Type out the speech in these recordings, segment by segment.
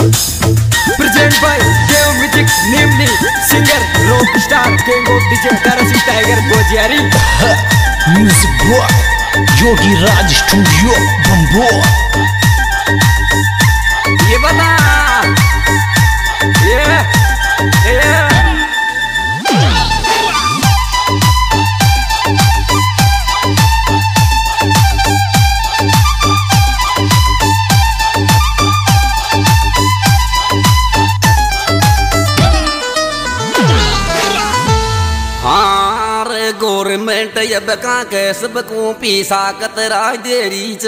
Present by Dev Music namely singer rock star king of DJ Darasi Tiger Gojari. Music boy Yogi Raj Studio Bamboa अब का के सबको पीसा कतरा देरी च।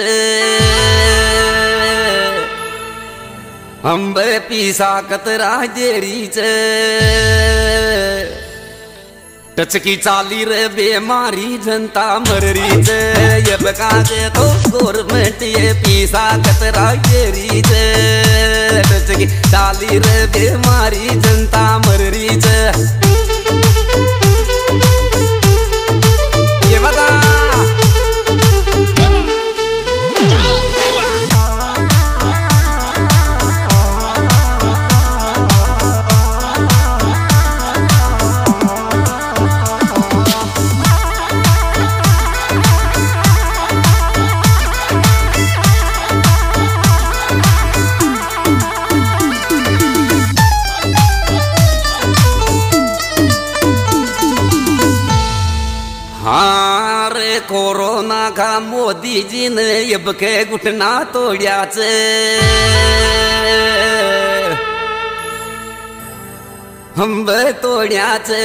हम बे पीसा कतरा देरी च। टच की चाली रे बेमारी जनता मररी च। अब का तो गवर्नमेंट ये पीसा कतरा देरी च। टच की चाली रे बेमारी जनता मर मररी च। मोदी जी ने अब के घुटना तोड़िया चे हम तोड़िया चे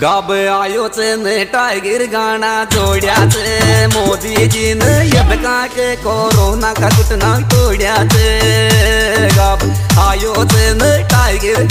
गाब आयो चे ने टाइगर गाना जोड़िया चे मोदी जी ने अब का के कोरोना का घुटना तोड़िया चे गाब आयो चे ने टाइगर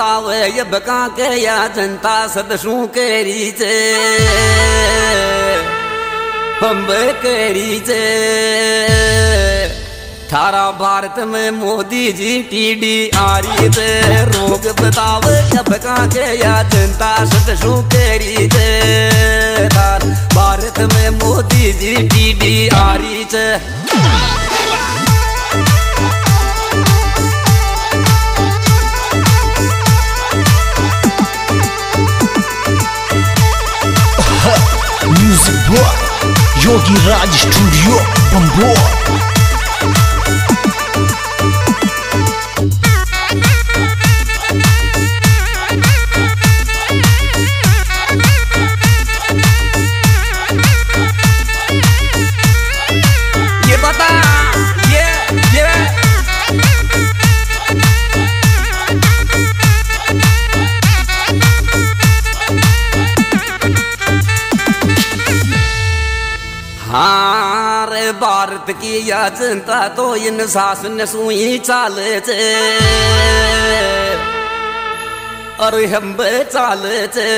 बतावे ये बका के या जनता सदसू के रीचे। हम के रीचे। थारा भारत में मोदी जी टीडी आ रही थे रोग बतावे ये बका के या जनता सदसू के रीचे। थार भारत में मोदी जी टीडी आ रही थे Yogi Raj Studio Bamboa Bharat की या जनता तो इन शासन सुई चाल चे। अरे हम चाल चे।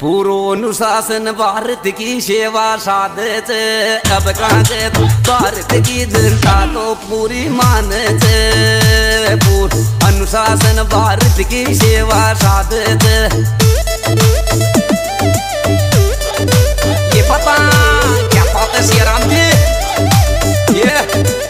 पूरो अनुशासन भारत की सेवा साधे चे। अब कहाँ भारत की जनता तो पूरी मान चे। पूर अनुशासन भारत की सेवा साध चे। क्या पता सीराम जी ये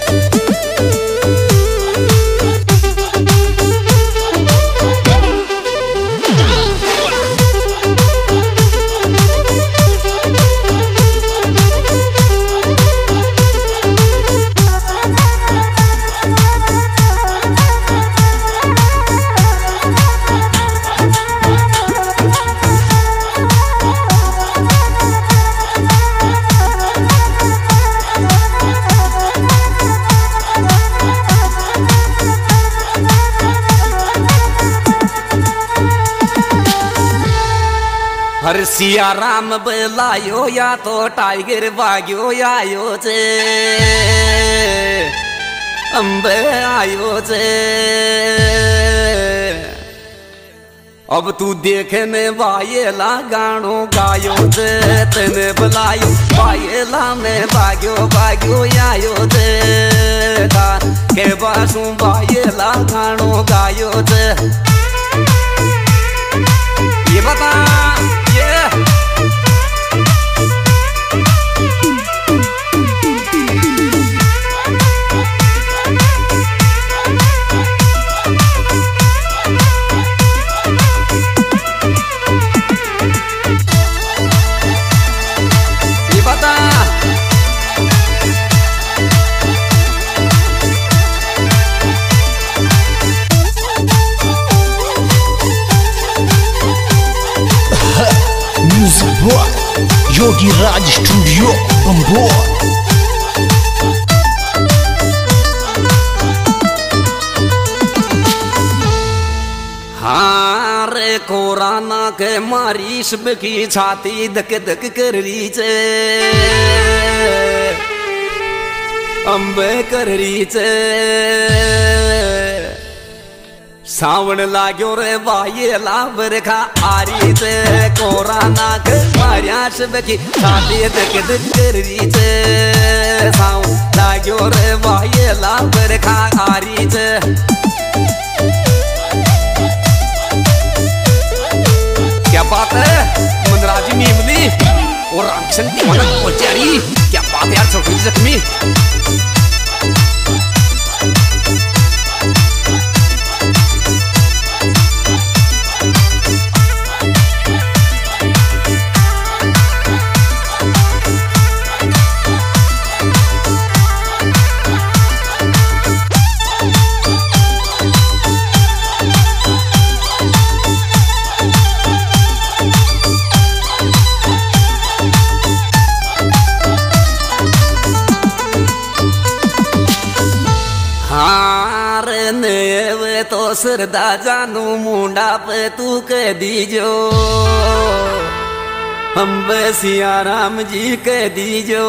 सिया राम बलायो या तो टाइगर भाग्यो आयो छे अंबे आयो छे अब तू देखने वायेला गानो गायो छे तने बुलायो, वायेला में भाग्यो भाग्यो आयो छे के बासू वायेला गानो गायो छे ये बता। ये Yogi Raj Studio Bamboa हाँ रे कोराना के मारी सब की छाती धक धक कर रही छे अम्बे कर रही छे सावन लाग्यो रे वाये लाबर खा आरी छे कोराना के मारिया सब की छाती धक धक कर रही छे लाग्यो रे वाये लाबर खा आरी छे क्या बात है? मनराजी नीमली और रामकिशन दीवाना कोचारी क्या बात है यार, छोटी जख्मी। સરદા જાનું મુંડા પે તું કહી દીજો અંબે સિયારામજી કહી દીજો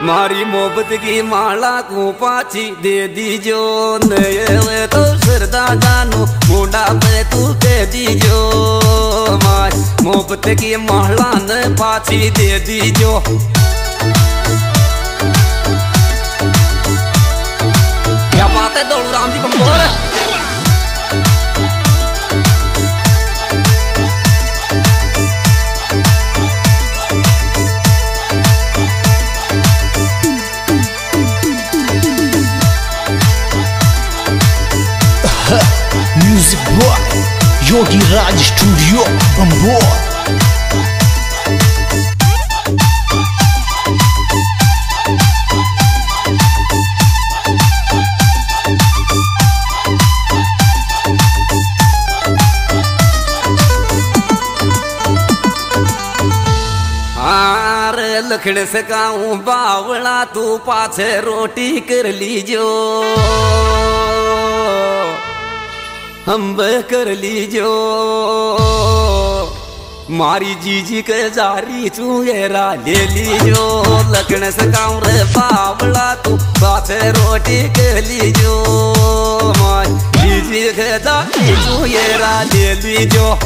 મારી મોહબત કી માળા તું પાછી દે દીજો નયે તો સરદા જાનું મુંડા પે તું કહી દીજો મારી મોહબત કી માળા ને પાછી દે દીજો है दौड़ू राम जी कमज़ोर Music Boy Yogi Raj Studio Bamboa हार लखड़ सकाऊं बावला, तू पाछे रोटी कर लीजो। हम कर लीजो। मारी जीजी के जारी चुएरा ले लीजो। लखन सकाऊं रे बावला, तू पाछे रोटी कर लीजो। मारी जीजी के जारी चुएरा ले लीजो।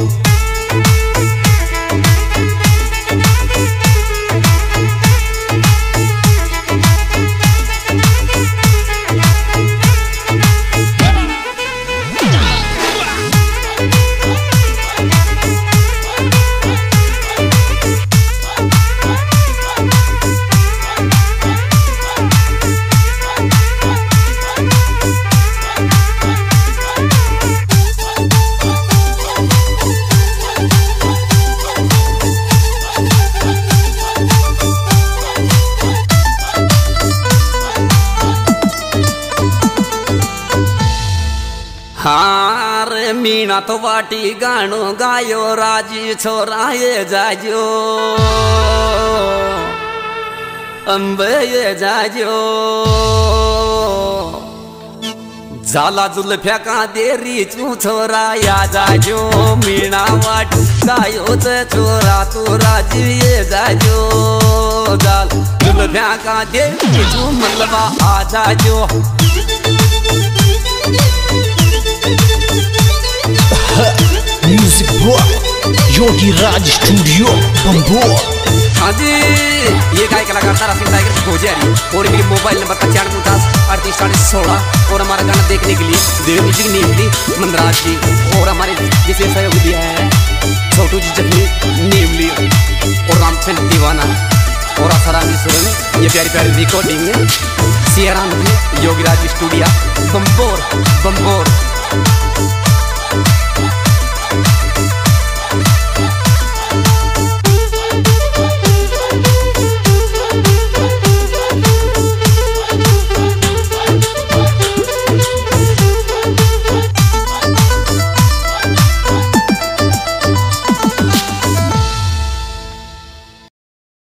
हार मीणा तो वाटी गाणो गायो राजी छोरा ये जाजो. अंबे ये जाजो. झाला जुलफ्या का देरी तू छोरा या जाजो. मीणा वाट गायोच छोरा तू राजी ये जाजो. जाल जुलफ्या का देरी तू मलबा आ जाजो. म्यूज़िक योगी राज स्टूडियो हाँ जी ये गाय कलाकार तारा सिंह टाइगर रही और मेरी मोबाइल नंबर पचानवे उनचास अड़तीस, चालीस, सोलह, और हमारा गाना देखने के लिए देव म्यूज़िक नीमली मंदराज जी, और हमारे विशेष सहयोग दिया है, छोटू जी जखनी नीमली, और रामचंद दीवाना, और असरानी सुरन ये प्यारी प्यारी रिकॉर्डिंग है। सियाराम योगीराज स्टूडियो बम्बोर बम्बोर। Bye.